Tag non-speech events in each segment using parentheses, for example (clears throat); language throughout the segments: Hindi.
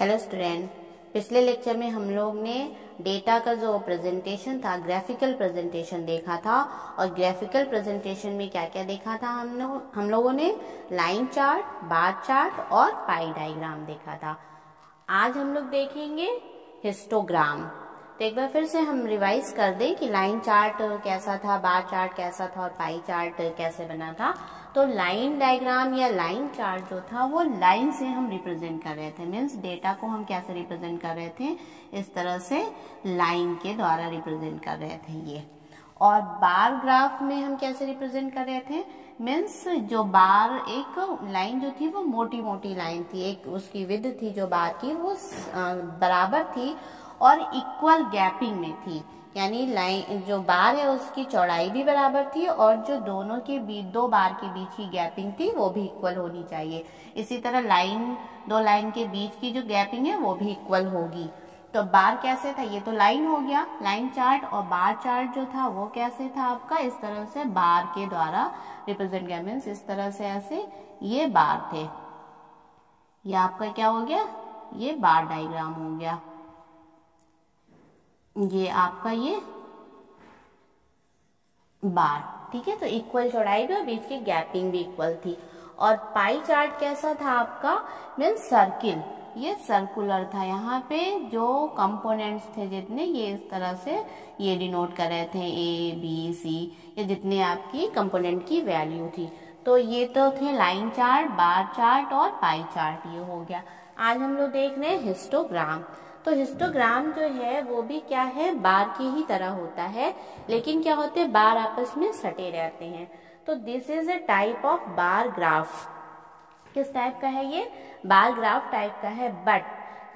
हेलो स्टूडेंट पिछले लेक्चर में हम लोग ने डेटा का जो प्रेजेंटेशन था ग्राफिकल प्रेजेंटेशन देखा था और ग्राफिकल प्रेजेंटेशन में क्या क्या देखा था हम लोग हम लोगों ने? लाइन चार्ट बार चार्ट और पाई डायग्राम देखा था। आज हम लोग देखेंगे हिस्टोग्राम तो एक बार फिर से हम रिवाइज कर दें कि लाइन चार्ट कैसा था बार चार्ट कैसा था और पाई चार्ट कैसे बना था। तो लाइन डायग्राम या लाइन चार्ट जो था, वो लाइन से हम रिप्रेजेंट कर रहे थे। मीन्स डेटा को हम कैसे रिप्रेजेंट कर रहे थे? इस तरह से लाइन के द्वारा रिप्रेजेंट कर रहे थे ये। और बार ग्राफ में हम कैसे रिप्रेजेंट कर रहे थे? मीन्स जो बार एक लाइन जो थी, वो मोटी मोटी लाइन थी। एक उसकी विद थी जो बार की, वो बराबर थी और इक्वल गैपिंग में थी। यानी लाइन, जो बार है उसकी चौड़ाई भी बराबर थी और जो दोनों के बीच, दो बार के बीच की गैपिंग थी, वो भी इक्वल होनी चाहिए। इसी तरह लाइन, दो लाइन के बीच की जो गैपिंग है, वो भी इक्वल होगी। तो बार कैसे था? ये तो लाइन हो गया, लाइन चार्ट, और बार चार्ट जो था, वो कैसे था आपका? इस तरह से बार के द्वारा रिप्रेजेंट किया मीन्स इस तरह से ऐसे ये बार थे। ये आपका क्या हो गया? ये बार डायग्राम हो गया। ये आपका ये बार, ठीक है? तो इक्वल चौड़ाई भी और बीच की गैपिंग भी इक्वल थी। और पाई चार्ट कैसा था आपका? मीन सर्किल ये सर्कुलर था। यहाँ पे जो कंपोनेंट्स थे जितने, ये इस तरह से ये डिनोट कर रहे थे। ए बी सी ये जितने आपकी कंपोनेंट की वैल्यू थी। तो ये तो थे लाइन चार्ट बार चार्ट और पाई चार्ट ये हो गया। आज हम लोग देख रहे हैं हिस्टोग्राम तो हिस्टोग्राम जो है, वो भी क्या है, बार की ही तरह होता है। लेकिन क्या होते हैं, बार आपस में सटे रहते हैं। तो this is a type of bar graph किस टाइप का है ये? बार ग्राफ टाइप का है। But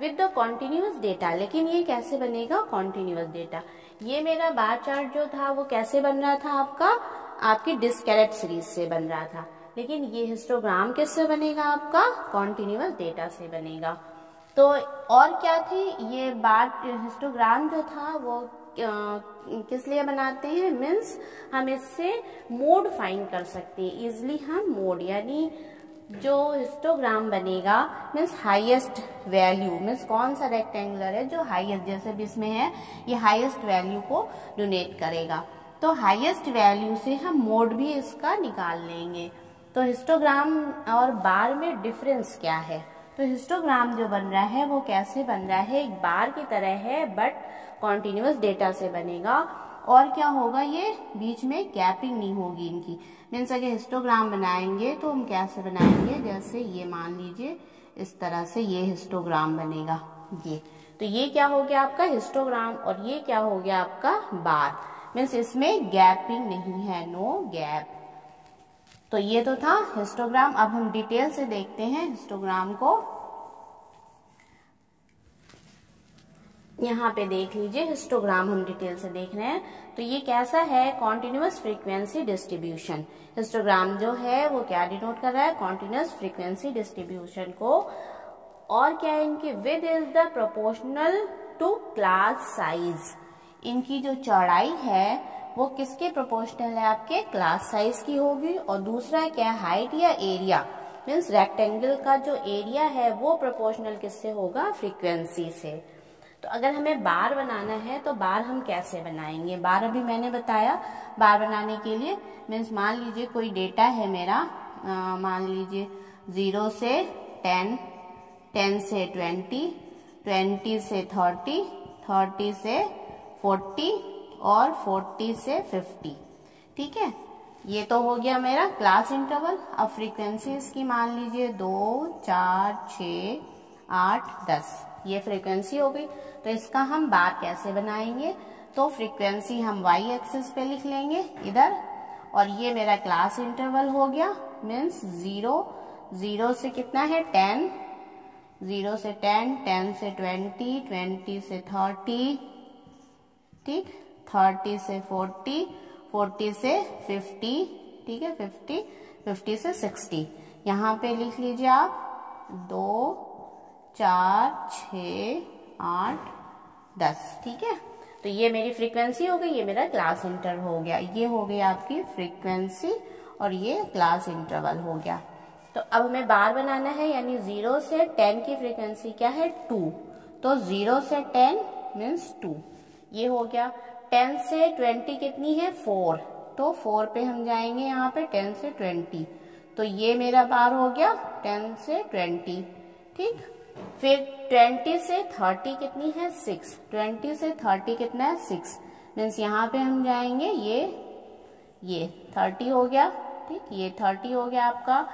with the continuous data लेकिन ये कैसे बनेगा? कॉन्टिन्यूस डेटा ये मेरा बार चार्ट जो था, वो कैसे बन रहा था आपका? आपकी डिस्कैरेट सीरीज़ से बन रहा था। लेकिन ये हिस्टोग्राम किससे बनेगा आपका? कॉन्टिन्यूस डेटा से बनेगा। तो और क्या थी? ये बार हिस्टोग्राम जो था, वो किस लिए बनाते हैं? मीन्स हम इससे मोड फाइंड कर सकते हैं। इजिली हम मोड यानी जो हिस्टोग्राम बनेगा मीन्स हाईएस्ट वैल्यू मीन्स कौन सा रेक्टेंगुलर है जो हाईएस्ट जैसे भी इसमें है, ये हाईएस्ट वैल्यू को डोनेट करेगा। तो हाईएस्ट वैल्यू से हम मोड भी इसका निकाल लेंगे। तो हिस्टोग्राम और बार में डिफरेंस क्या है? तो हिस्टोग्राम जो बन रहा है, वो कैसे बन रहा है? एक बार की तरह है बट कॉन्टिन्यूस डेटा से बनेगा। और क्या होगा ये? बीच में गैपिंग नहीं होगी इनकी। मीन्स अगर हिस्टोग्राम बनाएँगे तो हम कैसे बनाएँगे? जैसे ये मान लीजिए, इस तरह से ये हिस्टोग्राम बनेगा। ये। तो ये क्या हो गया आपका हिस्टोग्राम और ये क्या हो गया आपका बार। मीन्स इसमें गैपिंग नहीं है नो गैप तो ये तो था हिस्टोग्राम अब हम डिटेल से देखते हैं हिस्टोग्राम को। यहाँ पे देख लीजिए हिस्टोग्राम हम डिटेल से देख रहे हैं। तो ये कैसा है? कॉन्टिन्यूस फ्रीक्वेंसी डिस्ट्रीब्यूशन हिस्टोग्राम जो है वो क्या डिनोट कर रहा है? कॉन्टिन्यूस फ्रीक्वेंसी डिस्ट्रीब्यूशन को। और क्या है इनकी? Width is the proportional to class size इनकी जो चौड़ाई है वो किसके प्रोपोर्शनल है? आपके क्लास साइज़ की होगी और दूसरा क्या हाइट या एरिया मीन्स रेक्टेंगल का जो एरिया है, वो प्रोपोर्शनल किससे होगा? फ्रीक्वेंसी से। तो अगर हमें बार बनाना है तो बार हम कैसे बनाएँगे? बार अभी मैंने बताया बार बनाने के लिए। मीन्स मान लीजिए कोई डेटा है मेरा मान लीजिए ज़ीरो से टेन टेन से ट्वेंटी ट्वेंटी से थर्टी थर्टी से फोर्टी और 40 से 50 ठीक है? ये तो हो गया मेरा क्लास इंटरवल अब फ्रीक्वेंसी इसकी मान लीजिए दो, चार छ आठ, दस। ये फ्रीक्वेंसी हो गई। तो इसका हम बार कैसे बनाएँगे? तो फ्रीक्वेंसी हम वाई एक्सिस पे लिख लेंगे इधर। और ये मेरा क्लास इंटरवल हो गया। मीन्स ज़ीरो ज़ीरो से कितना है? टेन ज़ीरो से टेन टेन से ट्वेंटी ट्वेंटी से थर्टी ठीक? थर्टी से फोर्टी फोर्टी से फिफ्टी, ठीक है, फिफ्टी फिफ्टी से सिक्सटी। यहाँ पे लिख लीजिए आप, दो, चार छ आठ, दस, ठीक है? तो ये मेरी फ्रीक्वेंसी हो गई, ये मेरा क्लास इंटरवल हो गया। ये हो गई आपकी फ्रीक्वेंसी और ये क्लास इंटरवल हो गया। तो अब हमें बार बनाना है, यानी ज़ीरो से टेन की फ्रीक्वेंसी क्या है? टू तो ज़ीरो से टेन मीन्स टू ये हो गया। टेन से ट्वेंटी कितनी है? फोर। तो फोर पे हम जाएँगे यहाँ पे टेन से ट्वेंटी। तो ये मेरा बार हो गया टेन से ट्वेंटी। ठीक? फिर ट्वेंटी से थर्टी कितनी है? सिक्स। ट्वेंटी से थर्टी कितना है? सिक्स। मीन्स यहाँ पे हम जाएँगे ये ये थर्टी हो गया। ठीक? ये थर्टी हो गया आपका।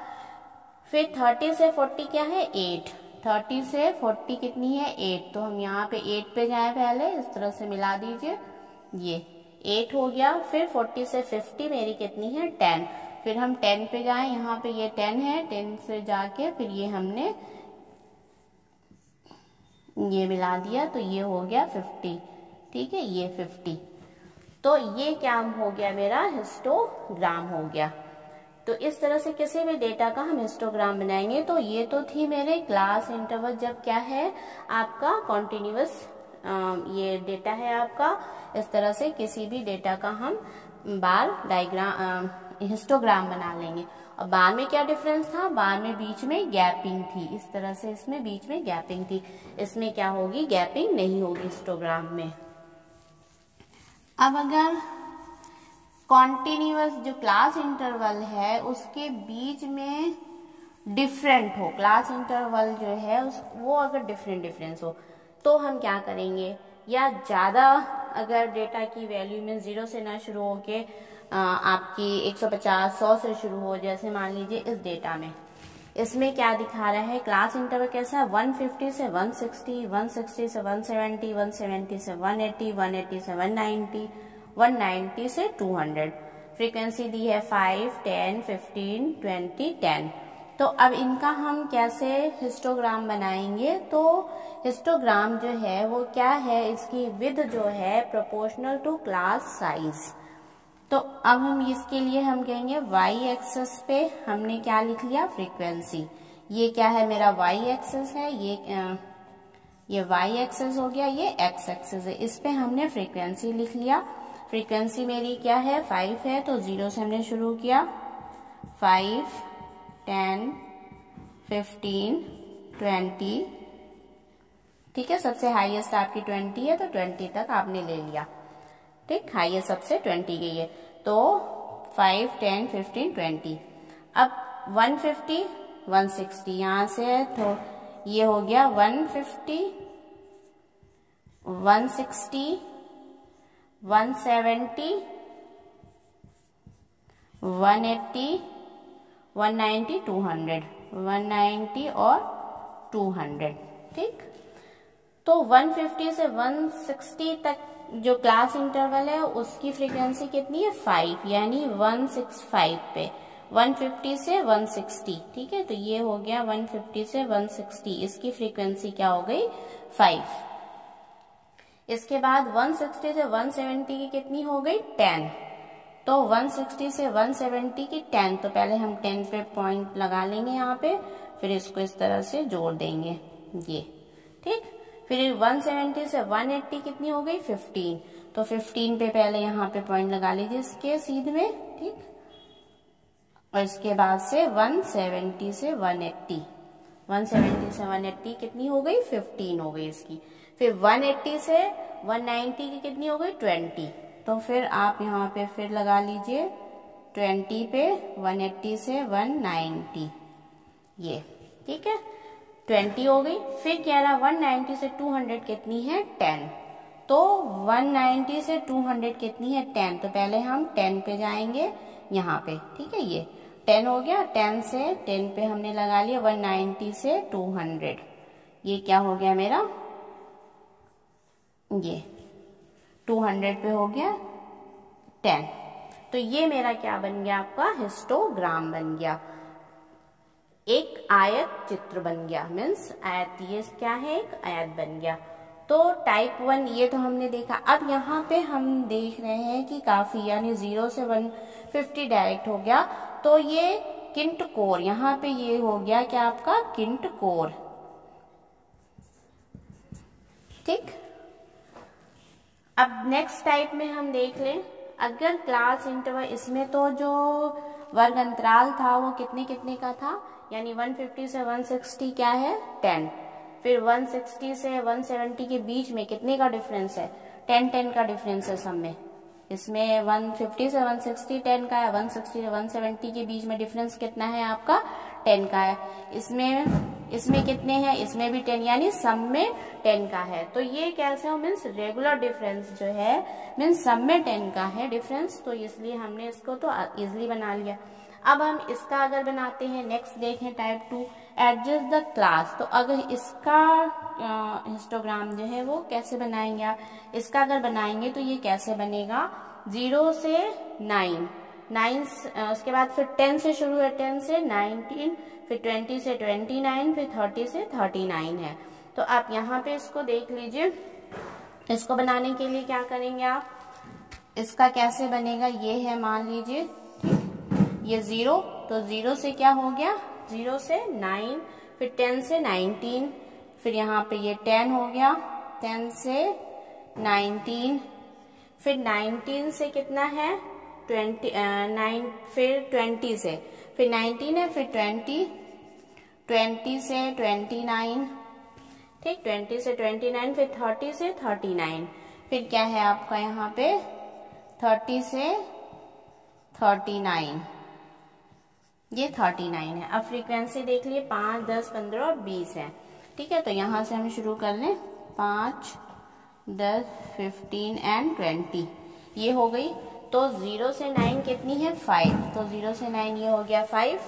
फिर थर्टी से फोर्टी क्या है? एट। थर्टी से फोर्टी कितनी है? एट। तो हम यहाँ पे एट पे जाए पहले। इस तरह से मिला दीजिए। ये एट हो गया, फिर फोर्टी से फिफ्टी मेरी कितनी है? टेन फिर हम टेन पे जाए, यहाँ पे ये टेन है टेन से जाके फिर ये हमने ये मिला दिया तो ये हो गया फिफ्टी ठीक है, ये फिफ्टी तो ये क्या हो गया मेरा हिस्टोग्राम हो गया. तो इस तरह से किसी भी डेटा का हम हिस्टोग्राम बनाएँगे तो ये तो थी मेरे क्लास इंटरवल जब क्या है? आपका कॉन्टिन्यूस ये डेटा है आपका। इस तरह से किसी भी डेटा का हम बार डायग्राम हिस्टोग्राम बना लेंगे। और बार में क्या डिफरेंस था? बार में बीच में गैपिंग थी। इस तरह से इसमें बीच में गैपिंग थी। इसमें क्या होगी? गैपिंग नहीं होगी हिस्टोग्राम में। अब अगर कॉन्टिन्यूस जो क्लास इंटरवल है, उसके बीच में डिफरेंट हो क्लास इंटरवल जो है, उस, वो अगर डिफरेंट डिफरेंस हो तो हम क्या करेंगे या ज़्यादा अगर डेटा की वैल्यू में ज़ीरो से ना शुरू हो के आपकी 150 100 से शुरू हो जैसे मान लीजिए इस डेटा में इसमें क्या दिखा रहा है क्लास इंटरवल कैसा है 150 से 160, 160 से 170, 170 से 180, 180 से 190, 190 से 200 फ्रीक्वेंसी दी है 5, 10, 15, 20, 10 तो अब इनका हम कैसे हिस्टोग्राम बनाएँगे? तो हिस्टोग्राम जो है, वो क्या है? इसकी विद जो है प्रोपोर्शनल टू क्लास साइज़ तो अब हम इसके लिए हम कहेंगे वाई एक्सेस पे हमने क्या लिख लिया? फ्रीक्वेंसी ये क्या है मेरा वाई एक्सेस है? ये ये वाई एक्सेस हो गया, ये एक्स एक्सेस है। इस पे हमने फ्रीक्वेंसी लिख लिया। फ्रीक्वेंसी मेरी क्या है? फाइव है तो ज़ीरो से हमने शुरू किया। Five ten, fifteen, twenty. ठीक है, सबसे हाईएस्ट आपकी ट्वेंटी है तो ट्वेंटी तक आपने ले लिया। ठीक हाईएस्ट सबसे ट्वेंटी गई है। तो फाइव टेन फिफ्टीन ट्वेंटी अब वन फिफ्टी वन सिक्सटी यहाँ से तो ये हो गया one fifty one sixty one seventy one eighty one ninety, two hundred. One ninety और टू हंड्रेड, ठीक? तो वन फिफ्टी से वन सिक्सटी तक जो क्लास इंटरवल है, उसकी फ्रीक्वेंसी कितनी है? फाइव, यानी वन सिक्स फाइव पे। 150 से 160 ठीक है? तो ये हो गया 150 से 160 इसकी फ्रीक्वेंसी क्या हो गई? फाइव। इसके बाद 160 से 170 की कितनी हो गई? 10 तो 160 से 170 की 10 तो पहले हम 10 पे पॉइंट लगा लेंगे यहाँ पे फिर इसको इस तरह से जोड़ देंगे ये ठीक फिर 170 से 180 कितनी हो गई 15 तो 15 पे पहले यहाँ पे पॉइंट लगा लीजिए इसके सीध में ठीक और इसके बाद से 170 से 180 170 से 180 कितनी हो गई 15 हो गई इसकी फिर 180 से 190 की कितनी हो गई 20 तो फिर आप यहाँ पे फिर लगा लीजिए 20 पे 180 से 190 ये, ठीक है? ट्वेंटी हो गई। फिर कह रहा, वन नाइन्टी से टू हंड्रेड कितनी है? टेन। तो वन नाइन्टी से टू हंड्रेड कितनी है? टेन। तो पहले हम टेन पे जाएँगे यहाँ पे, ठीक है? ये, टेन हो गया। टेन से, टेन पे हमने लगा लिया वन नाइन्टी से टू हंड्रेड। ये क्या हो गया मेरा? ये टू हंड्रेड पे हो गया टेन। तो ये मेरा क्या बन गया आपका? हिस्टोग्राम बन गया। एक आयत चित्र बन गया। मीन्स आयत ये क्या है? एक आयत बन गया। तो टाइप वन ये तो हमने देखा। अब यहाँ पे हम देख रहे हैं कि काफ़ी, यानी ज़ीरो से वन फिफ्टी डायरेक्ट हो गया। तो ये किंट कोर, यहाँ पे ये हो गया क्या आपका? किंट कोर। ठीक? अब नेक्स्ट टाइप में हम देख लें। अगर क्लास इंटरवल इसमें तो जो वर्ग अंतराल था, वो कितने कितने का था? यानी 150 से 160 क्या है? 10 फिर 160 से 170 के बीच में कितने का डिफरेंस है? 10 10 का डिफरेंस है सब में। इसमें 150 से 160 10 का है 160 से 170 के बीच में डिफरेंस कितना है आपका? 10 का है। इसमें इसमें कितने हैं? इसमें भी टेन यानी सम में टेन का है। तो ये कैसे हो मीन्स रेगुलर डिफरेंस जो है मीन्स सम में टेन का है डिफरेंस तो इसलिए हमने इसको तो इजिली बना लिया। अब हम इसका अगर बनाते हैं नेक्स्ट देखें type two adjust the class तो अगर इसका हिस्टोग्राम जो है वो कैसे बनाएँगे आप? इसका अगर बनाएँगे तो ये कैसे बनेगा? ज़ीरो से नाइन नाइन उसके बाद फिर टेन से शुरू है। टेन से नाइनटीन फिर ट्वेंटी से ट्वेंटी नाइन, फिर थर्टी से थर्टी नाइन है। तो आप यहाँ पे इसको देख लीजिए। इसको बनाने के लिए क्या करेंगे आप? इसका कैसे बनेगा? ये है मान लीजिए ये ज़ीरो तो ज़ीरो से क्या हो गया? ज़ीरो से नाइन, फिर टेन से नाइनटीन, फिर यहाँ पे ये टेन हो गया। टेन से नाइनटीन, फिर नाइनटीन से कितना है? ट्वेंटी नाइन, फिर ट्वेंटी से। फिर नाइनटीन है, फिर ट्वेंटी ट्वेंटी से ट्वेंटी नाइन, ठीक, ट्वेंटी से ट्वेंटी नाइन, फिर थर्टी से थर्टी नाइन। फिर क्या है आपका यहाँ पे? थर्टी से थर्टी नाइन। ये थर्टी नाइन है। अब फ्रीक्वेंसी देख लिए, पाँच, दस, पंद्रह और बीस है। ठीक है तो यहाँ से हम शुरू कर लें। पाँच, दस फिफ्टीन एंड ट्वेंटी ये हो गई तो ज़ीरो से नाइन कितनी है? फाइव। तो ज़ीरो से नाइन ये हो गया फाइव।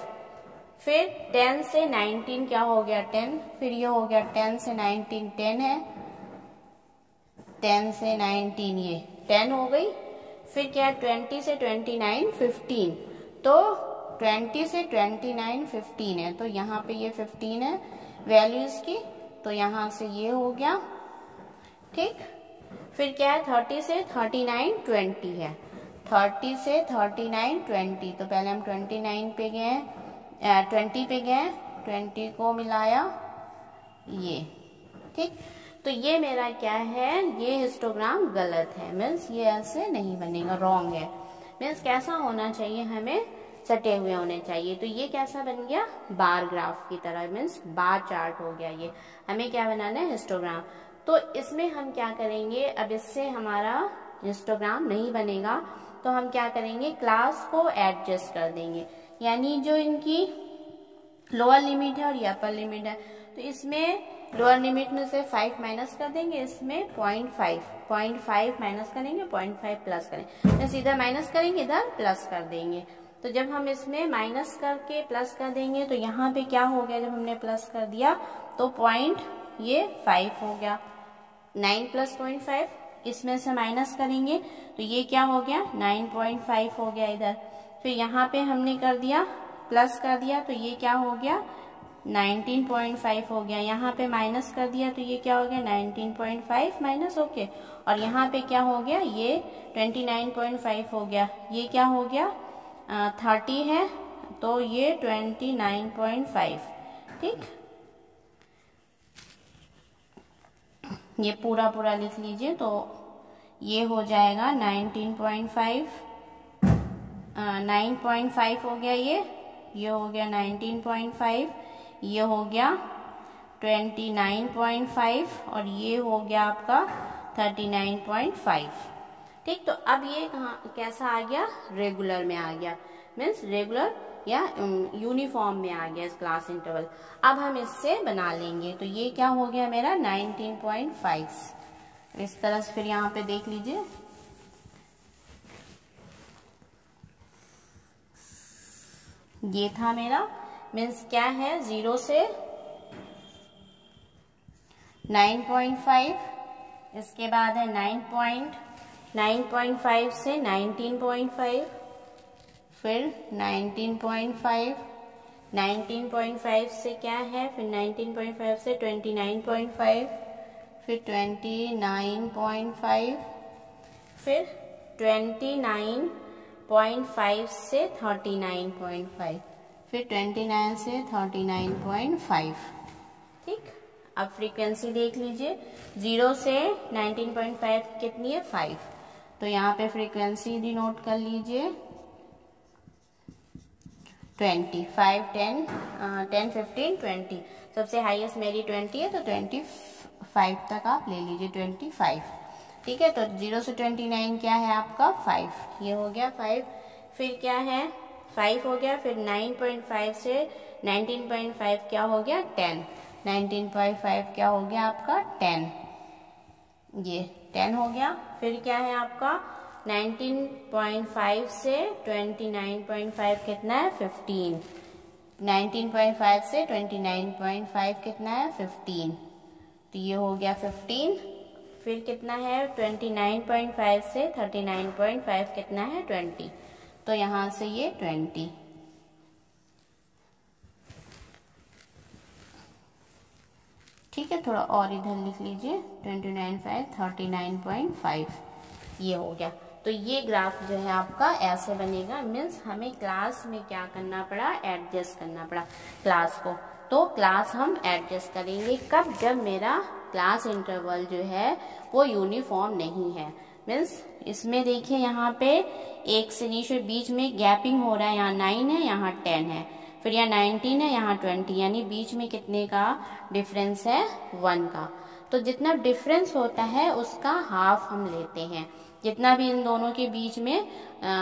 फिर टेन से नाइनटीन क्या हो गया टेन? फिर ये हो गया टेन से नाइनटीन टेन है। टेन से नाइनटीन ये टेन हो गई। फिर क्या ट्वेंटी से ट्वेंटी नाइन फिफ्टीन। तो ट्वेंटी से ट्वेंटी नाइन फिफ्टीन है। तो यहाँ पे ये फिफ्टीन है वैल्यूज़ की। तो यहाँ से ये हो गया। ठीक? फिर क्या है? थर्टी से थर्टी नाइन ट्वेंटी है। थर्टी से थर्टी नाइन ट्वेंटी। तो पहले हम ट्वेंटी नाइन पे गए ट्वेंटी पे गए, ट्वेंटी को मिलाया ये, ठीक? तो ये मेरा क्या है? ये हिस्टोग्राम गलत है। मीन्स ये ऐसे नहीं बनेगा, रॉन्ग है। मीन्स कैसा होना चाहिए हमें? सटे हुए होने चाहिए। तो ये कैसा बन गया? बार ग्राफ की तरह। मीन्स बार चार्ट हो गया ये। हमें क्या बनाना है? हिस्टोग्राम। तो इसमें हम क्या करेंगे? अब इससे हमारा हिस्टोग्राम नहीं बनेगा। तो हम क्या करेंगे? क्लास को एडजस्ट कर देंगे। यानी जो इनकी लोअर लिमिट है और ये अपर लिमिट है। तो इसमें लोअर लिमिट में से फाइव माइनस कर देंगे, इसमें point five point five minus करेंगे पॉइंट फाइव प्लस करेंगे सीधा माइनस करेंगे, इधर प्लस कर देंगे। तो जब हम इसमें माइनस करके प्लस कर देंगे तो यहाँ पे क्या हो गया? जब हमने प्लस कर दिया तो पॉइंट ये फाइव हो गया। नाइन प्लस पॉइंट फाइव इसमें से माइनस करेंगे तो ये क्या हो गया? नाइन पॉइंट फाइव हो गया इधर। फिर यहाँ पे हमने कर दिया, प्लस कर दिया तो ये क्या हो गया? 19.5 हो गया। यहाँ पे माइनस कर दिया तो ये क्या हो गया? 19.5 माइनस ओके। और यहाँ पे क्या हो गया? ये 29.5 हो गया। ये क्या हो गया? थर्टी है तो ये ट्वेंटी नाइन पॉइंट फाइव। ठीक? ये पूरा पूरा लिख लीजिए तो ये हो जाएगा nineteen point five nine point five हो गया ये ये हो गया नाइनटीन पॉइंट फाइव, ये हो गया ट्वेंटी नाइन पॉइंट फाइव और ये हो गया आपका थर्टी नाइन पॉइंट फाइव। ठीक तो अब ये कहा, कैसा आ गया? रेगुलर में आ गया। मीन्स रेगुलर या यूनिफॉर्म में आ गया इस क्लास इंटरवल अब हम इससे बना लेंगे। तो ये क्या हो गया मेरा? 19.5 इस तरह से फिर यहाँ पे देख लीजिए। ये था मेरा। मीन्स क्या है? ज़ीरो से 9.5 इसके बाद है 9 पॉइंट 9.5 से 19.5 फिर 19.5 19.5 से क्या है? फिर 19.5 से 29.5 फिर 29.5 फिर 29.5 से 39.5 फिर 29 से 39.5 ठीक? अब फ्रीक्वेंसी देख लीजिए। ज़ीरो से 19.5 कितनी है? 5 तो यहाँ पे फ्रीक्वेंसी भी नोट कर लीजिए। Twenty, five, ten ten, fifteen, twenty. सबसे हाईएस्ट मेरी ट्वेंटी है तो ट्वेंटी फाइव तक आप ले लीजिए, ट्वेंटी फाइव। ठीक है तो ज़ीरो से ट्वेंटी नाइन क्या है आपका? फाइव। ये हो गया फाइव। फिर क्या है? फाइव हो गया, फिर नाइन पॉइंट फाइव से नाइनटीन पॉइंट फाइव क्या हो गया? टेन। नाइनटीन पॉइंट फाइव क्या हो गया आपका? टेन। ये टेन हो गया। फिर क्या है आपका? 19.5 से 29.5 कितना है? 15 19.5 से 29.5 कितना है? 15 तो ये हो गया 15 फिर कितना है? 29.5 से 39.5 कितना है? 20 तो यहाँ से ये 20 ठीक है, थोड़ा और इधर लिख लीजिए। 29.5 39.5 ये हो गया। तो ये ग्राफ जो है आपका ऐसे बनेगा। मीन्स हमें क्लास में क्या करना पड़ा? एडजस्ट करना पड़ा क्लास को। तो क्लास हम एडजस्ट करेंगे। कब? जब मेरा क्लास इंटरवल जो है वो यूनिफॉर्म नहीं है। मीन्स इसमें देखिए यहाँ पे एक से नीचे बीच में गैपिंग हो रहा है। यहाँ नाइन है, यहाँ टेन है। फिर यहाँ नाइनटीन है, यहाँ ट्वेंटी। यानी बीच में कितने का डिफरेंस है? वन का। तो जितना डिफरेंस होता है उसका हाफ़ हम लेते हैं। जितना भी इन दोनों के बीच में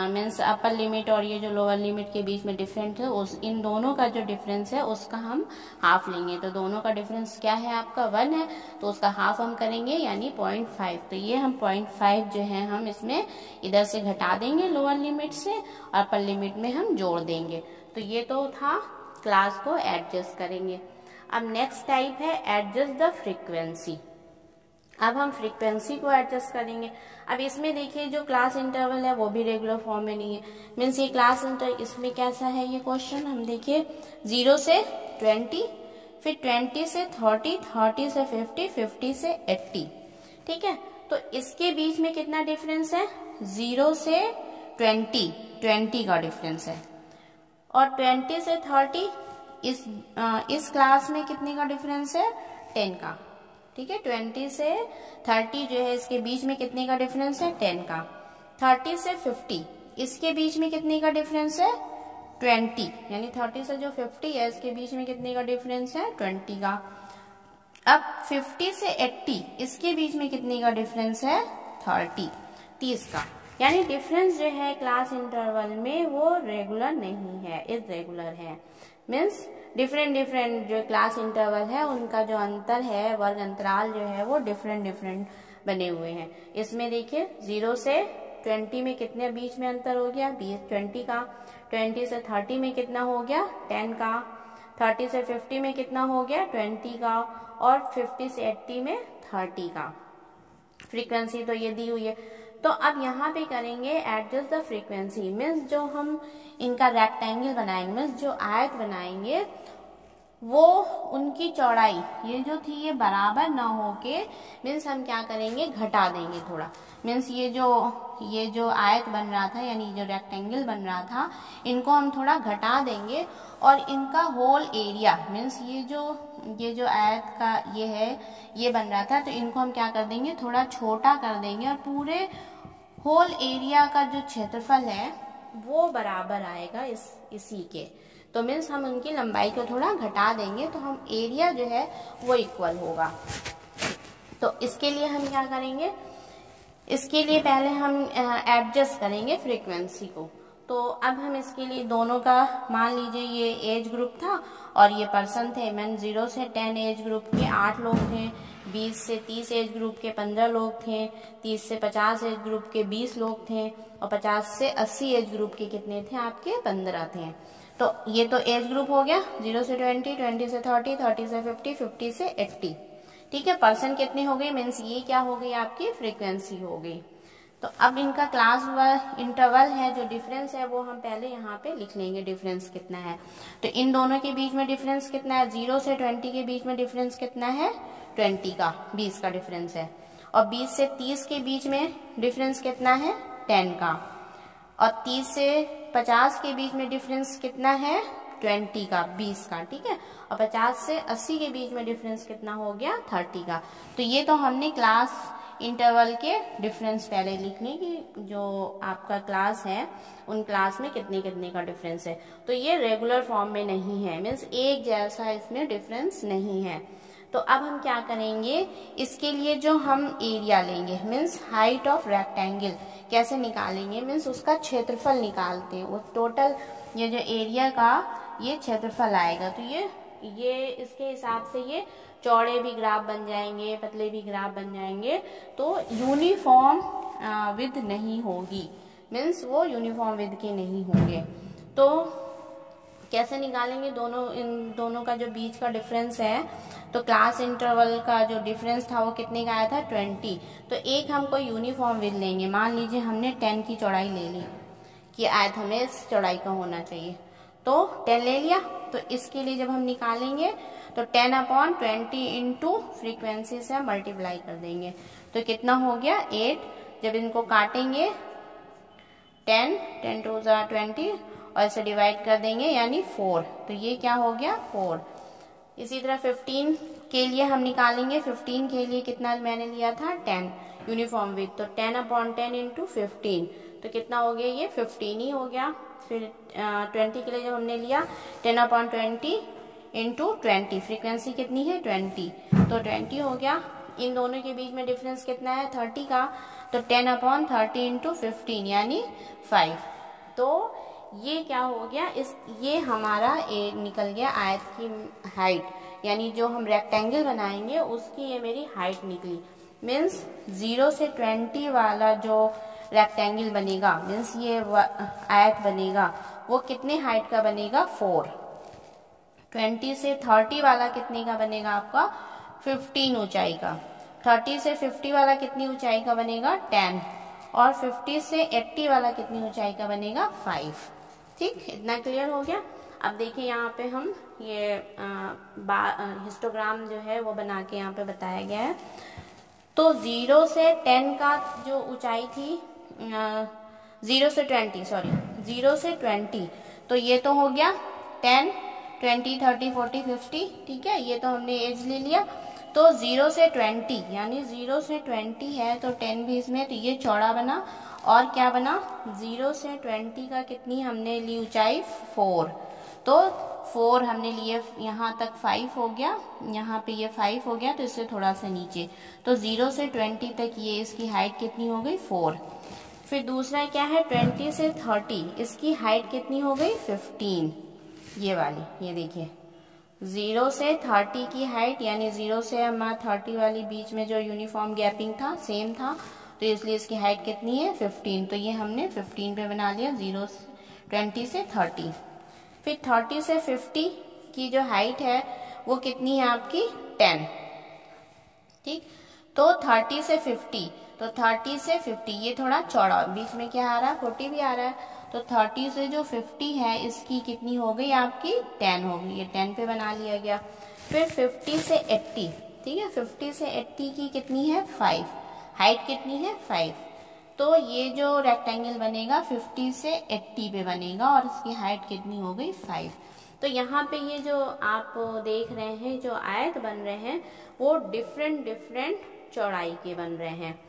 मीन्स अपर लिमिट और ये जो लोअर लिमिट के बीच में डिफरेंट है, उस, इन दोनों का जो डिफरेंस है, उसका हम हाफ़ लेंगे। तो दोनों का डिफरेंस क्या है आपका? वन है तो उसका हाफ़ हम करेंगे, यानी पॉइंट फाइव तो ये हम पॉइंट फाइव जो है, हम इसमें इधर से घटा देंगे लोअर लिमिट से और अपर लिमिट में हम जोड़ देंगे। तो ये तो था क्लास को एडजस्ट करेंगे। अब नेक्स्ट टाइप है एडजस्ट द फ्रीक्वेंसी अब हम फ्रीक्वेंसी को एडजस्ट करेंगे। अब इसमें देखिए जो क्लास इंटरवल है वो भी रेगुलर फॉर्म में नहीं है। मीन्स ये क्लास इंटर इसमें कैसा है ये क्वेश्चन हम देखिए ज़ीरो से ट्वेंटी फिर ट्वेंटी से थर्टी थर्टी से फिफ्टी फिफ्टी से एट्टी ठीक है? तो इसके बीच में कितना डिफरेंस है? ज़ीरो से ट्वेंटी ट्वेंटी का डिफरेंस है। और ट्वेंटी से थर्टी इस आ, इस क्लास में कितने का डिफरेंस है? टेन का। ठीक है ट्वेंटी से थर्टी जो है इसके बीच में कितने का डिफरेंस है? टेन का। थर्टी से फिफ्टी इसके बीच में कितने का डिफरेंस है? ट्वेंटी यानी थर्टी से जो फिफ्टी है, इसके बीच में कितने का डिफरेंस है? ट्वेंटी का। अब फिफ्टी से एट्टी इसके बीच में कितने का डिफरेंस है? थर्टी तीस का। यानी डिफरेंस जो है क्लास इंटरवल में वो रेगुलर नहीं है इरेगुलर है। मीन्स डिफरेंट डिफरेंट जो क्लास इंटरवल है, उनका जो अंतर है, वर्ग अंतराल जो है, वो डिफरेंट डिफरेंट बने हुए हैं। इसमें देखिए ज़ीरो से ट्वेंटी में कितने बीच में अंतर हो गया? बीस ट्वेंटी का। ट्वेंटी से थर्टी में कितना हो गया? टेन का। थर्टी से फिफ्टी में कितना हो गया? ट्वेंटी का। और फिफ्टी से एट्टी में थर्टी का। फ्रीक्वेंसी तो ये दी हुई है। तो अब यहाँ पे करेंगे एडजस्ट द फ्रीक्वेंसी मीन्स जो हम इनका रेक्टेंगल बनाएँगे मीन्स जो आयत बनाएँगे, वो उनकी चौड़ाई, ये जो थी ये बराबर ना होके मीन्स हम क्या करेंगे, घटा देंगे थोड़ा। मीन्स ये जो ये जो आयत बन रहा था, यानी जो रेक्टेंगल बन रहा था, इनको हम थोड़ा घटा देंगे, और इनका होल एरिया मीन्स ये जो ये जो आयत का ये है, ये बन रहा था तो इनको हम क्या कर देंगे, थोड़ा छोटा कर देंगे, और पूरे होल एरिया का जो क्षेत्रफल है वो बराबर आएगा इस, इसी के। तो मीन्स हम उनकी लंबाई को थोड़ा घटा देंगे तो हम एरिया जो है वो इक्वल होगा। तो इसके लिए हम क्या करेंगे? इसके लिए पहले हम एडजस्ट करेंगे फ्रीक्वेंसी को। तो अब हम इसके लिए दोनों का, मान लीजिए ये एज ग्रुप था, और ये पर्सन थे मैंने ज़ीरो से टेन एज ग्रुप के आठ लोग थे बीस से तीस एज ग्रुप के पंद्रह लोग थे, तीस से पचास एज ग्रुप के बीस लोग थे और पचास से अस्सी एज ग्रुप के कितने थे? आपके पंद्रह थे। तो ये तो एज ग्रुप हो गया, ज़ीरो से ट्वेंटी ट्वेंटी से थर्टी थर्टी से फिफ्टी फिफ्टी से एट्टी। ठीक है पर्सन कितने हो गए मीन्स ये क्या हो गई? आपकी फ्रीक्वेंसी हो गई। तो अब इनका क्लास इंटरवल है, जो डिफरेंस है वो हम पहले यहाँ पे लिख लेंगे, डिफरेंस कितना है। तो इन दोनों के बीच में डिफरेंस कितना है? ज़ीरो से ट्वेंटी के बीच में डिफरेंस कितना है? ट्वेंटी का, बीस का डिफरेंस है। और बीस से तीस के बीच में डिफरेंस कितना है? टेन का। और तीस से पचास के बीच में डिफरेंस कितना है? ट्वेंटी का, बीस का, ठीक है? और पचास से अस्सी के बीच में डिफरेंस कितना हो गया? थर्टी का। तो ये तो हमने क्लास इंटरवल के डिफरेंस पहले लिख लें कि जो आपका क्लास है, उन क्लास में कितने कितने का डिफरेंस है। तो ये रेगुलर फॉर्म में नहीं है। मीन्स एक जैसा इसमें डिफरेंस नहीं है। तो अब हम क्या करेंगे? इसके लिए जो हम एरिया लेंगे मीन्स हाइट ऑफ़ रेक्टेंगल कैसे निकालेंगे? मीन्स उसका क्षेत्रफल निकालते हैं। वो टोटल ये जो एरिया का, ये क्षेत्रफल आएगा। तो ये ये इसके हिसाब से ये चौड़े भी ग्राफ बन जाएँगे, पतले भी ग्राफ बन जाएँगे। तो यूनिफॉर्म विद नहीं होगी। मीन्स वो यूनिफॉर्म विद के नहीं होंगे। तो कैसे निकालेंगे? दोनों, इन दोनों का जो बीच का डिफरेंस है तो क्लास इंटरवल का जो डिफरेंस था वो कितने का आया था? ट्वेंटी तो एक हम कोई यूनिफॉर्म विद लेंगे। मान लीजिए हमने टेन की चौड़ाई ले ली, कि आयत हमें इस चौड़ाई का होना चाहिए। तो टेन ले लिया तो इसके लिए जब हम निकालेंगे तो ten upon twenty into frequency से मल्टीप्लाई कर देंगे। तो कितना हो गया? एट जब इनको काटेंगे टेन टेन टू ज़ा ट्वेंटी और इसे डिवाइड कर देंगे, यानी फोर तो ये क्या हो गया? फोर इसी तरह फिफ्टीन के लिए हम निकालेंगे। फिफ्टीन के लिए कितना मैंने लिया था? टेन यूनिफॉर्म विथ तो ten upon ten into fifteen तो कितना हो गया ये? फिफ्टीन ही हो गया। फिर ट्वेंटी के लिए जब हमने लिया ten upon twenty into twenty frequency कितनी है? ट्वेंटी तो ट्वेंटी हो गया। इन दोनों के बीच में डिफरेंस कितना है? थर्टी का। तो ten upon thirty into fifteen यानी फाइव तो ये क्या हो गया? इस, ये हमारा एक निकल गया आयत की हाइट यानी जो हम रेक्टेंगल बनाएँगे, उसकी ये मेरी हाइट निकली. मीन्स ज़ीरो से ट्वेंटी वाला जो रेक्टेंगल बनेगा मीन्स ये आयत बनेगा, वो कितने हाइट का बनेगा? फोर ट्वेंटी से थर्टी वाला कितने का बनेगा आपका? फिफ्टीन ऊंचाई का. थर्टी से फिफ्टी वाला कितनी ऊंचाई का बनेगा? टेन और फिफ्टी से एट्टी वाला कितनी ऊंचाई का बनेगा? फाइव ठीक, इतना क्लियर हो गया। अब देखिए यहाँ पे हम ये हिस्टोग्राम जो है वो बना के यहाँ पे बताया गया है। तो ज़ीरो से टेन का जो ऊंचाई थी ज़ीरो से ट्वेंटी सॉरी ज़ीरो से ट्वेंटी तो ये तो हो गया ten twenty thirty forty fifty ठीक है, ये तो हमने एज ले लिया। तो ज़ीरो से ट्वेंटी यानी ज़ीरो से ट्वेंटी है तो टेन भी इसमें तो ये चौड़ा बना। और क्या बना? ज़ीरो से ट्वेंटी का कितनी हमने ली ऊंचाई? फोर तो फोर हमने लिए, यहाँ तक फाइव हो गया, यहाँ पे ये फाइव हो गया तो इससे थोड़ा सा नीचे। तो ज़ीरो से ट्वेंटी तक ये इसकी हाइट कितनी हो गई? फोर फिर दूसरा क्या है? ट्वेंटी से थर्टी इसकी हाइट कितनी हो गई? फिफ्टीन ये वाली, ये देखिए। ज़ीरो से थर्टी की हाइट यानी ज़ीरो से हमारा थर्टी वाली बीच में जो यूनिफॉर्म गैपिंग था सेम था। तो इसलिए इसकी हाइट कितनी है? फिफ्टीन तो ये हमने फिफ्टीन पे बना लिया ज़ीरो ट्वेंटी से थर्टी फिर थर्टी से फिफ्टी की जो हाइट है, वो कितनी है आपकी? टेन ठीक? तो थर्टी से फिफ्टी तो थर्टी से फिफ्टी ये थोड़ा चौड़ा. बीच में क्या आ रहा है? फोर्टी भी आ रहा है. तो थर्टी से जो फिफ्टी है, इसकी कितनी हो गई? आपकी टेन हो गई. ये टेन पे बना लिया गया. फिर फिफ्टी से एट्टी ठीक है? फिफ्टी से एट्टी की कितनी है? फाइव हाइट कितनी है? फाइव तो ये जो रेक्टेंगल बनेगा 50 से 80 पे बनेगा और इसकी हाइट कितनी हो गई? 5 तो यहाँ पे ये जो आप देख रहे हैं, जो आयत बन रहे हैं, वो डिफरेंट डिफरेंट चौड़ाई के बन रहे हैं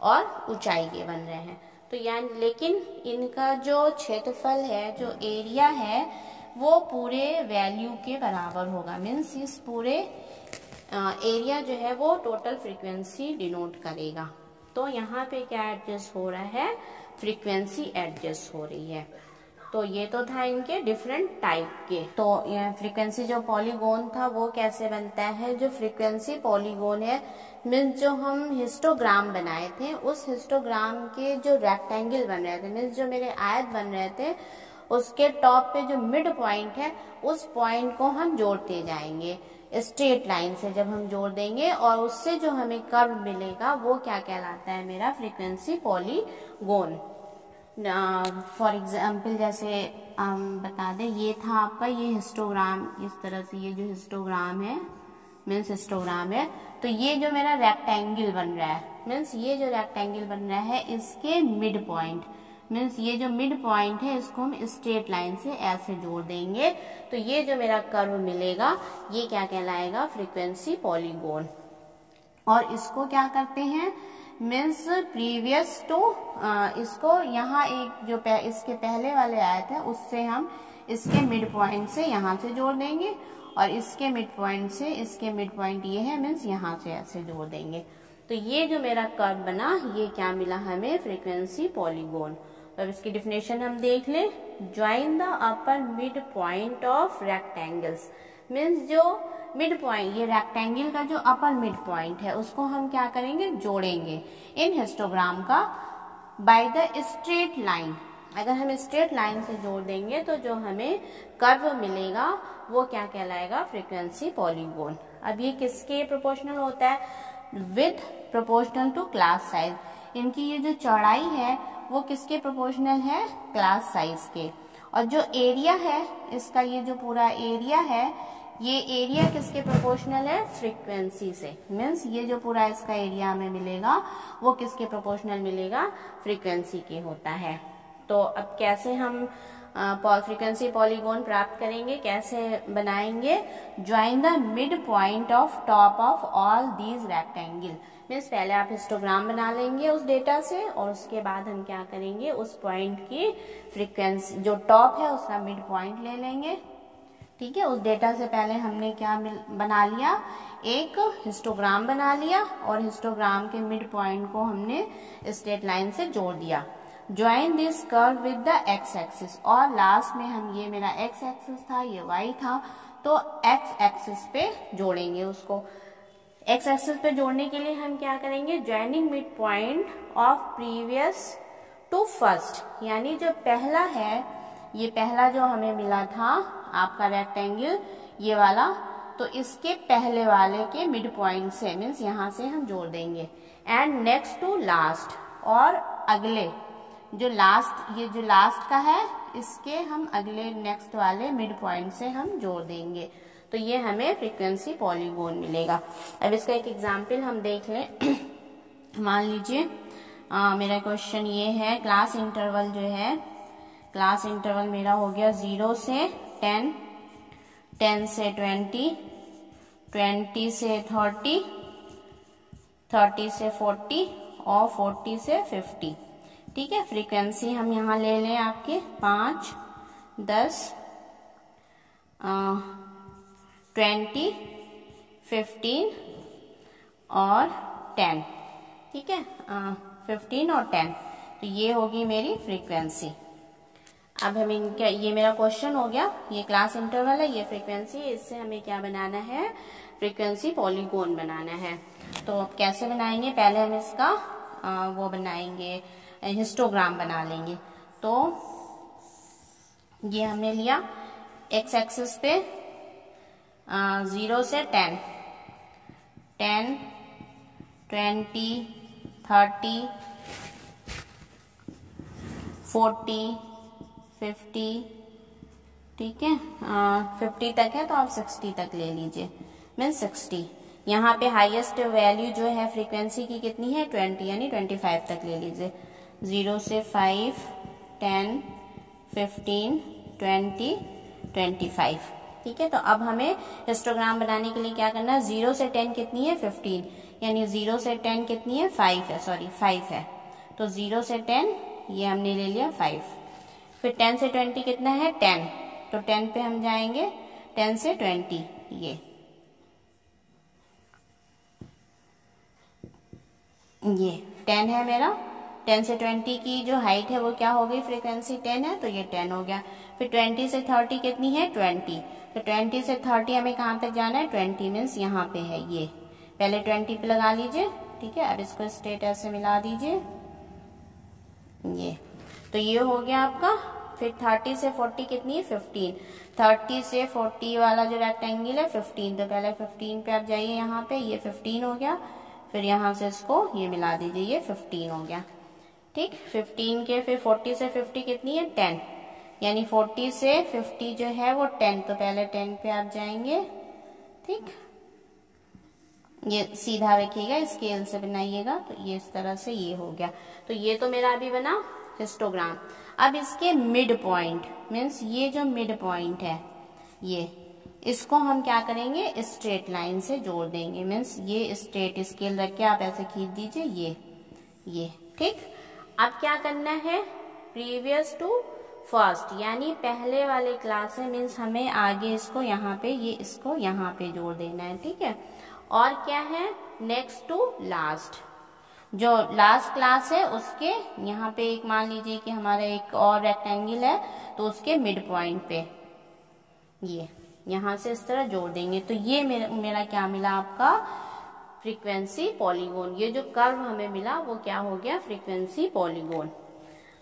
और ऊंचाई के बन रहे हैं। तो यानी, लेकिन इनका जो क्षेत्रफल है, जो एरिया है, वो पूरे वैल्यू के बराबर होगा। मीन्स इस पूरे एरिया जो है वो टोटल फ्रीक्वेंसी डिनोट करेगा। तो यहाँ पे क्या एडजस्ट हो रहा है? फ्रीक्वेंसी एडजस्ट हो रही है। तो ये तो था इनके डिफरेंट टाइप के। तो फ्रीक्वेंसी जो पॉलीगोन था, वो कैसे बनता है? जो फ्रीक्वेंसी पॉलीगोन है मीन्स जो हम हिस्टोग्राम बनाए थे, उस हिस्टोग्राम के जो रेक्टेंगल बन रहे थे मीन्स जो मेरे आयत बन रहे थे, उसके टॉप पे जो मिड पॉइंट है, उस पॉइंट को हम जोड़ते जाएँगे। स्ट्रेट लाइन से जब हम जोड़ देंगे और उससे जो हमें कर्व मिलेगा, वो क्या कहलाता है मेरा फ्रीक्वेंसी पॉलीगोन फॉर एग्ज़ाम्पल जैसे हम बता दें, ये था आपका, ये हिस्टोग्राम इस तरह से ये जो हिस्टोग्राम है मीन्स हिस्टोग्राम है तो ये जो मेरा रेक्टेंगल बन रहा है मीन्स ये जो रेक्टेंगल बन रहा है, इसके मिड पॉइंट मीन्स ये जो मिड पॉइंट है इसको हम स्ट्रेट लाइन से ऐसे जोड़ देंगे। तो ये जो मेरा कर्व मिलेगा ये क्या कहलाएगा? फ्रीक्वेंसी पॉलीगोन और इसको क्या करते हैं? मीन्स प्रीवियस टू इसको यहाँ एक जो पह, इसके पहले वाले आए थे उससे हम इसके मिड पॉइंट से यहाँ से जोड़ देंगे। और इसके मिड पॉइंट से इसके मिड पॉइंट ये है मीन्स यहाँ से ऐसे जोड़ देंगे। तो ये जो मेरा कर्व बना ये क्या मिला हमें? फ्रीक्वेंसी पॉलीगोन अब इसकी डिफिनेशन हम देख लें. Join the upper mid point of rectangles means जो मिड पॉइंट ये रेक्टेंगल का जो अपर मिड पॉइंट है, उसको हम क्या करेंगे? जोड़ेंगे. इन हिस्टोग्राम का बाय द स्ट्रेट लाइन अगर हम स्ट्रेट लाइन से जोड़ देंगे तो जो हमें कर्व मिलेगा, वो क्या कहलाएगा? फ्रीक्वेंसी पॉलीगोन अब ये किसके प्रोपोर्शनल होता है? With proportional to class size इनकी ये जो चौड़ाई है वो किसके प्रोपोर्शनल है? क्लास साइज़ के। और जो एरिया है, इसका ये जो पूरा एरिया है, ये एरिया किसके प्रोपोर्शनल है? फ्रीक्वेंसी से। मीन्स ये जो पूरा इसका एरिया हमें मिलेगा, वो किसके प्रोपोर्शनल मिलेगा? फ्रीक्वेंसी के होता है। तो अब कैसे हम फ्रीक्वेंसी पॉलीगोन प्राप्त करेंगे, कैसे बनाएँगे? Join the mid point of top of all these rectangle means पहले आप हिस्टोग्राम बना लेंगे उस डेटा से और उसके बाद हम क्या करेंगे? उस पॉइंट की फ्रीक्वेंसी जो टॉप है, उसका मिड पॉइंट ले लेंगे। ठीक है? उस डेटा से पहले हमने क्या बना लिया? एक हिस्टोग्राम बना लिया और हिस्टोग्राम के मिड पॉइंट को हमने स्ट्रेट लाइन से जोड़ दिया। Join this curve with the x axis और लास्ट में हम, ये मेरा एक्स एक्सिस था, ये वाई था तो एक्स एक्सिस पे जोड़ेंगे उसको। एक्स एक्सिस पे जोड़ने के लिए हम क्या करेंगे? Joining mid point of previous to first यानी जो पहला है, ये पहला जो हमें मिला था, आपका रेक्टेंगल ये वाला तो इसके पहले वाले के मिड पॉइंट से मीन्स यहाँ से हम जोड़ देंगे। एंड नेक्स्ट टू लास्ट और अगले, जो लास्ट ये जो लास्ट का है, इसके हम अगले नेक्स्ट वाले मिड पॉइंट से हम जोड़ देंगे। तो ये हमें फ्रीक्वेंसी पॉलीगोन मिलेगा। अब इसका एक एग्ज़ाम्पल हम देख लें। (clears throat) मान लीजिए मेरा क्वेश्चन ये है क्लास इंटरवल जो है क्लास इंटरवल मेरा हो गया ज़ीरो से टेन टेन से ट्वेंटी ट्वेंटी से थर्टी थर्टी से फोर्टी और फोर्टी से फिफ्टी ठीक है? फ्रीक्वेंसी हम यहाँ ले लें आपके, पाँच, दस ट्वेंटी फिफ्टीन और टेन। ठीक है? फिफ्टीन और टेन। तो ये होगी मेरी फ्रीक्वेंसी। अब हमें क्या ये मेरा क्वेश्चन हो गया। ये क्लास इंटरवल है ये फ्रीक्वेंसी। इससे हमें क्या बनाना है? फ्रीक्वेंसी पॉलीगोन बनाना है। तो अब कैसे बनाएँगे? पहले हम इसका आ, वो बनाएँगे हिस्टोग्राम बना लेंगे। तो ये हमने लिया एक्स एक्सिस पे ज़ीरो से ten. Ten, twenty, thirty, forty, fifty, ठीक है? फिफ्टी तक है तो आप सिक्सटी तक ले लीजिए। Mean sixty. यहाँ पे हाईएस्ट वैल्यू जो है फ्रीक्वेंसी की कितनी है? ट्वेंटी, यानी ट्वेंटी फाइव तक ले लीजिए। ज़ीरो से five ten fifteen twenty twenty five ठीक है? तो अब हमें हिस्टोग्राम बनाने के लिए क्या करना है? ज़ीरो से टेन कितनी है? फिफ्टीन यानी ज़ीरो से टेन कितनी है? फाइव है. सॉरी फाइव है. तो ज़ीरो से टेन ये हमने ले लिया फाइव फिर टेन से ट्वेंटी कितना है? टेन तो टेन पे हम जाएँगे. टेन से ट्वेंटी ये. ये. टेन है मेरा. टेन से ट्वेंटी की जो हाइट है, वो क्या हो गई? फ्रीक्वेंसी टेन है तो ये टेन हो गया. फिर ट्वेंटी से थर्टी कितनी है? ट्वेंटी। तो ट्वेंटी से थर्टी हमें कहाँ तक जाना है? ट्वेंटी मीन्स यहाँ पे है ये। पहले ट्वेंटी पे लगा लीजिए, ठीक है? अब इसको स्ट्रेट ऐसे मिला दीजिए। ये। तो ये हो गया आपका। फिर थर्टी से फोर्टी कितनी है? फिफ्टीन। थर्टी से फोर्टी वाला जो रेक्टेंगल है, फिफ्टीन। तो पहले फिफ्टीन पे आप जाइए यहाँ पे, ये फिफ्टीन हो गया। फिर यहाँ से इसको ये मिला दीजिए, ये फिफ्टीन हो गया। ठीक? 15 के फिर 40 से 50 कितनी है? 10 यानी 40 से 50 जो है वो 10 तो पहले 10 पे आप जाएँगे, ठीक? ये सीधा रखिएगा, स्केल से बनाइएगा तो ये इस तरह से ये हो गया। तो ये तो मेरा अभी बना हिस्टोग्राम। अब इसके मिड पॉइंट, मीन्स ये जो मिड पॉइंट है, ये, इसको हम क्या करेंगे? स्ट्रेट लाइन से जोड़ देंगे। मीन्स ये स्ट्रेट स्केल रख के आप ऐसे खींच दीजिए, ये ये, ठीक? अब क्या करना है? प्रीवियस टू फ़र्स्ट यानी पहले वाले क्लास में मीन्स हमें आगे इसको यहाँ पे ये इसको यहाँ पे जोड़ देना है ठीक है? और क्या है? नेक्स्ट टू लास्ट जो लास्ट क्लास है उसके यहाँ पे एक मान लीजिए कि हमारा एक और रेक्टेंगल है तो उसके मिड पॉइंट पे। ये यहाँ से इस तरह जोड़ देंगे। तो ये मेरा, मेरा क्या मिला आपका? फ्रीक्वेंसी पॉलीगोन ये जो कर्व हमें मिला वो क्या हो गया? फ्रीक्वेंसी पॉलीगोन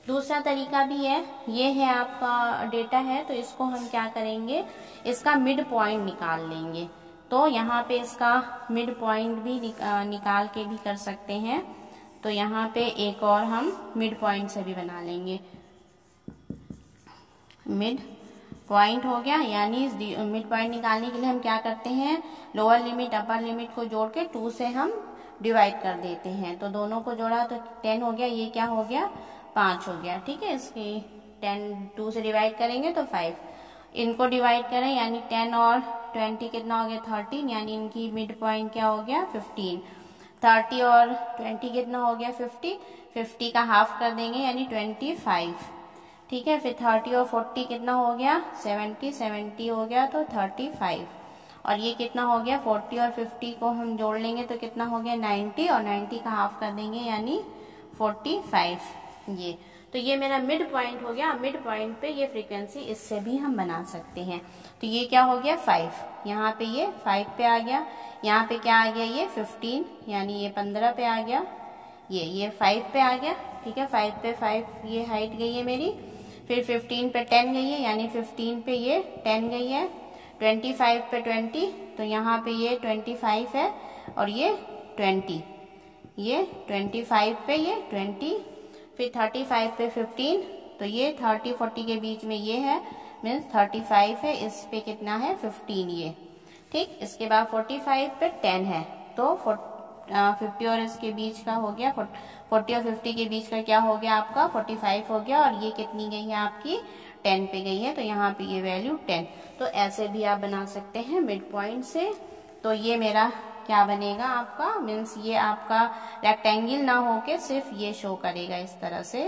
दूसरा तरीका भी है, ये है आपका डेटा है तो इसको हम क्या करेंगे? इसका मिड पॉइंट निकाल लेंगे। तो यहाँ पे इसका मिड पॉइंट भी निकाल के भी कर सकते हैं। तो यहाँ पे एक और हम मिड पॉइंट से भी बना लेंगे। मिड पॉइंट हो गया, यानी मिड पॉइंट निकालने के लिए हम क्या करते हैं? लोअर लिमिट, अपर लिमिट को जोड़ के टू से हम डिवाइड कर देते हैं। तो दोनों को जोड़ा तो टेन हो गया, ये क्या हो गया? पाँच हो गया, ठीक है? इसकी टेन, टू से डिवाइड करेंगे तो फाइव इनको डिवाइड करें, यानी टेन और ट्वेंटी कितना हो गया? थर्टीन, यानी इनकी मिड पॉइंट क्या हो गया? फिफ्टीन थर्टी और ट्वेंटी कितना हो गया? फिफ्टी फिफ्टी का हाफ़ कर देंगे, यानी ट्वेंटी फाइव ठीक है? फिर थर्टी और फोर्टी कितना हो गया? सेवेंटी सेवेंटी हो गया तो थर्टी फाइव और ये कितना हो गया? फोर्टी और फिफ्टी को हम जोड़ लेंगे तो कितना हो गया? नाइन्टी और नाइन्टी का हाफ़ कर देंगे, यानी फोर्टी फाइव ये। तो ये मेरा मिड पॉइंट हो गया। मिड पॉइंट पे ये फ्रीक्वेंसी इससे भी हम बना सकते हैं। तो ये क्या हो गया? फाइव यहाँ पे ये फाइव पे आ गया। यहाँ पे क्या आ गया? ये फिफ्टीन यानी ये पंद्रह पे आ गया। ये ये फाइव पे आ गया। ठीक है? फाइव पे फाइव ये हाइट गई है मेरी। फिर फिफ्टीन पे टेन गई है। यानी फिफ्टीन पे ये टेन गई है। ट्वेंटी फाइव पे ट्वेंटी तो यहाँ पे ये ट्वेंटी फाइव है और ये ट्वेंटी ये ट्वेंटी फाइव पे ये ट्वेंटी फिर थर्टी फाइव पे फिफ्टीन तो ये थर्टी फोर्टी के बीच में ये है मीन्स थर्टी फाइव है, इस पे कितना है फिफ्टीन ये। ठीक, इसके बाद फोर्टी फाइव पे टेन है तो फिफ्टी और इसके बीच का हो गया फोर्टी और फिफ्टी के बीच का क्या हो गया आपका फोर्टी फाइव हो गया, और ये कितनी गई है आपकी टेन पे गई है तो यहाँ पे ये वैल्यू टेन तो ऐसे भी आप बना सकते हैं मिड पॉइंट से तो ये मेरा क्या बनेगा आपका? मीन्स ये आपका रेक्टेंगल ना होके सिर्फ़ ये शो करेगा इस तरह से।